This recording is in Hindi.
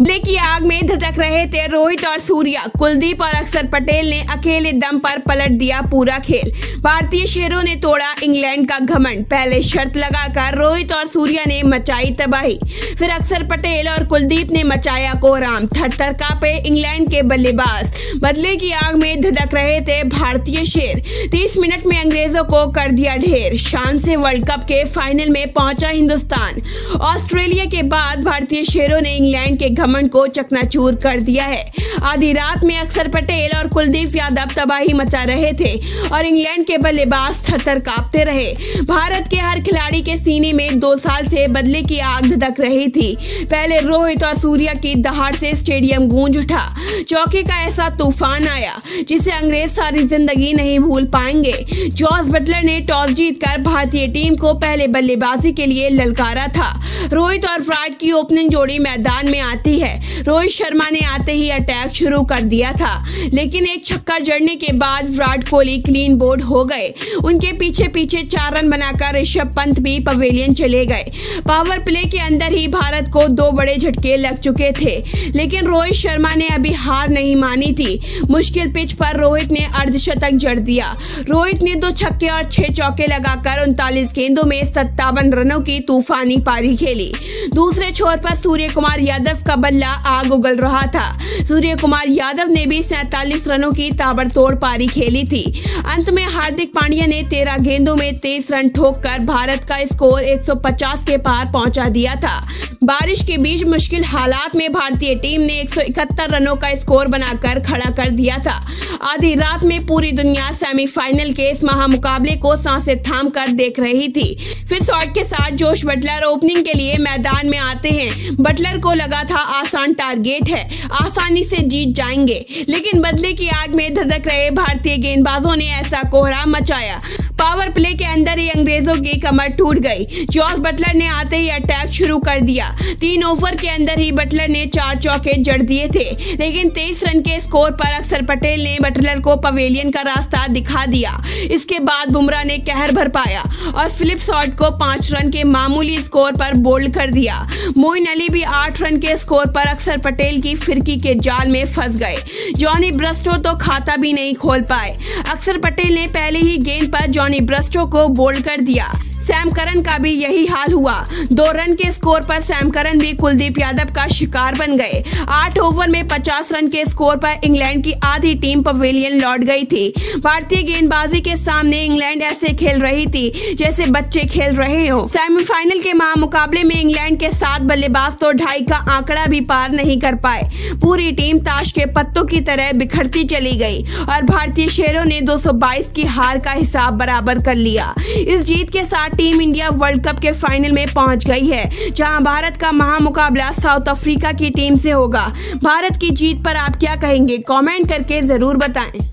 बल्ले की आग में धधक रहे थे रोहित और सूर्या। कुलदीप और अक्षर पटेल ने अकेले दम पर पलट दिया पूरा खेल। भारतीय शेरों ने तोड़ा इंग्लैंड का घमंड। पहले शर्त लगाकर रोहित और सूर्या ने मचाई तबाही। फिर अक्षर पटेल और कुलदीप ने मचाया कोहराम। थर थर कापे इंग्लैंड के बल्लेबाज। बदले की आग में धधक रहे थे भारतीय शेर। तीस मिनट में अंग्रेज़ों को कर दिया ढेर। शान से वर्ल्ड कप के फाइनल में पहुँचा हिंदुस्तान। ऑस्ट्रेलिया के बाद भारतीय शेरों ने इंग्लैंड के घमंड को चकनाचूर कर दिया है। आधी रात में अक्षर पटेल और कुलदीप यादव तबाही मचा रहे थे और इंग्लैंड के बल्लेबाज थर कांपते रहे। भारत के हर खिलाड़ी के सीने में दो साल से बदले की आग धक रही थी। पहले रोहित और सूर्या की दहाड़ से स्टेडियम गूंज उठा। चौके का ऐसा तूफ़ान आया, जिसे अंग्रेज़ सारी ज़िंदगी नहीं भूल पाएँगे। जॉर्ज बटलर ने टॉस जीतकर भारतीय टीम को पहले बल्लेबाजी के लिए ललकारा था। रोहित और विराट की ओपनिंग जोड़ी मैदान में आती है। रोहित शर्मा ने आते ही अटैक शुरू कर दिया था। लेकिन एक छक्का जड़ने के बाद विराट कोहली क्लीन बोर्ड हो गए। उनके पीछे पीछे चार रन बनाकर ऋषभ पंत भी पवेलियन चले गए। पावर प्ले के अंदर ही भारत को दो बड़े झटके लग चुके थे। लेकिन रोहित शर्मा ने अभी हार नहीं मानी थी। मुश्किल पिच पर रोहित ने अर्धशतक जड़ दिया। रोहित ने दो छक्के और छह चौके लगाकर उनतालीस गेंदों में सत्तावन रनों की तूफानी पारी खेली। दूसरे छोर पर सूर्य कुमार यादव का बल्ला आग उगल रहा था। सूर्य कुमार यादव ने भी सैतालीस रनों की ताबड़तोड़ पारी खेली थी। अंत में हार्दिक पांड्या ने तेरह गेंदों में तेईस रन ठोक कर भारत का स्कोर 150 के पार पहुँचा दिया था। बारिश के बीच मुश्किल हालात में भारतीय टीम ने 171 रनों का स्कोर बनाकर खड़ा कर दिया था। आधी रात में पूरी दुनिया सेमीफाइनल के इस महामुकाबले को साँसें थाम कर देख रही थी। फिर शॉट के साथ जोश बटलर ओपनिंग के लिए मैदान में आते हैं। बटलर को लगा था आसान टारगेट है। आसानी से जीत जाएँगे। लेकिन बदले की आग में धधक रहे भारतीय गेंदबाजों ने ऐसा कोहरा मचाया। पावर प्ले के अंदर ही अंग्रेज़ों की कमर टूट गई। जॉर्ज बटलर ने आते ही अटैक शुरू कर दिया। तीन ओवर के अंदर ही बटलर ने चार चौके जड़ दिए थे। लेकिन तेईस रन के स्कोर पर अक्षर पटेल ने बटलर को पवेलियन का रास्ता दिखा दिया। इसके बाद बुमराह ने कहर भर पाया और फिलिप शॉट को पाँच रन के मामूली स्कोर पर बोल्ड कर दिया। मोइन अली भी आठ रन के स्कोर पर अक्षर पटेल की फिरकी के जाल में फंस गए। जॉनी ब्रस्टो तो खाता भी नहीं खोल पाए। अक्षर पटेल ने पहले ही गेंद पर जॉनी ब्रस्टो को बोल्ड कर दिया। सैम करन का भी यही हाल हुआ। दो रन के स्कोर पर सैम करन भी कुलदीप यादव का शिकार बन गए। आठ ओवर में 50 रन के स्कोर पर इंग्लैंड की आधी टीम पवेलियन लौट गई थी। भारतीय गेंदबाजी के सामने इंग्लैंड ऐसे खेल रही थी जैसे बच्चे खेल रहे हो। सेमीफाइनल के महामुकाबले में इंग्लैंड के सात बल्लेबाज तो ढाई का आंकड़ा भी पार नहीं कर पाए। पूरी टीम ताश के पत्तों की तरह बिखरती चली गई और भारतीय शेरों ने 222 की हार का हिसाब बराबर कर लिया। इस जीत के साथ टीम इंडिया वर्ल्ड कप के फाइनल में पहुँच गई है, जहाँ भारत का महामुकाबला साउथ अफ्रीका की टीम से होगा। भारत की जीत पर आप क्या कहेंगे? कमेंट करके ज़रूर बताएँ।